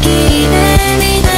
記念に